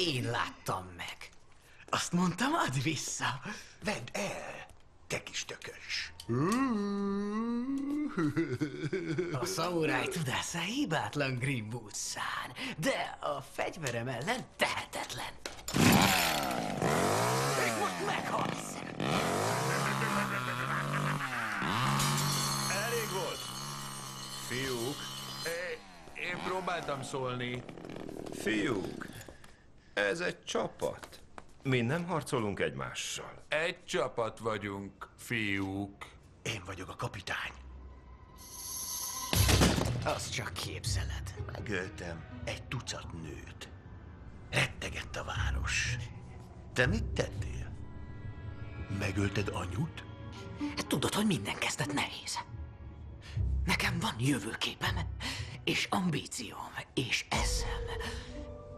én láttam meg. Azt mondtam, add vissza. Vedd el, te kis tökös. A szamuráj tudása hibátlan Greenwood szán, de a fegyverem ellen tehetetlen. Még most meghalsz. Elég volt. Fiúk, Én próbáltam szólni. fiúk, ez egy csapat. Mi nem harcolunk egymással. Egy csapat vagyunk, fiúk. Én vagyok a kapitány. Az csak képzeled. Megöltem egy tucat nőt. Rettegett a város. Te mit tettél? Megölted anyut? Tudod, hogy minden kezdet nehéz. Nekem van jövőképem, és ambícióm, és eszem.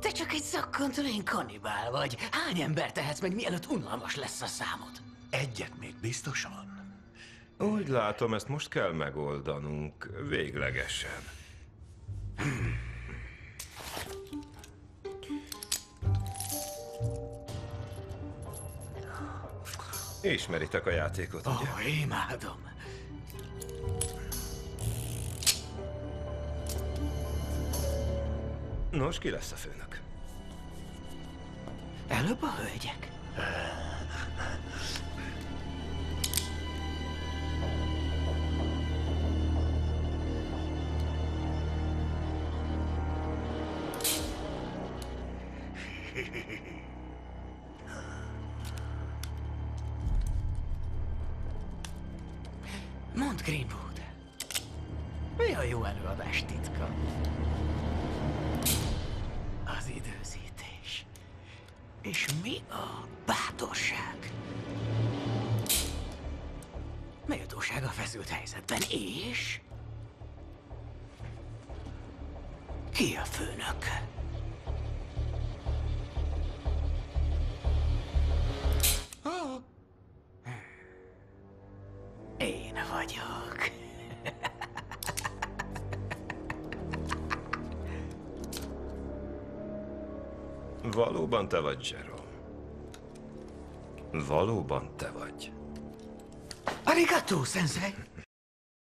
Te csak egy szakkontolén kanibál vagy. Hány ember tehetsz meg, mielőtt unalmas lesz a számod? Egyet még biztosan. Úgy látom, ezt most kell megoldanunk véglegesen. Ismeritek a játékot, Ó, ugye? oh, imádom. Nos, ki lesz a főnök? Előbb a hölgyek. Mondd, Greenwood, mi a jó előadás titka? És mi a bátorság? Méltóság a feszült helyzetben, és... Ki a főnök? Én vagyok. Valóban te vagy, Jerome. Valóban te vagy. Arigato, sensei!